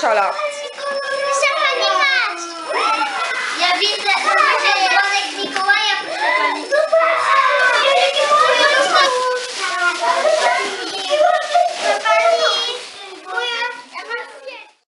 szala. Szafa nie masz. Ja widzę.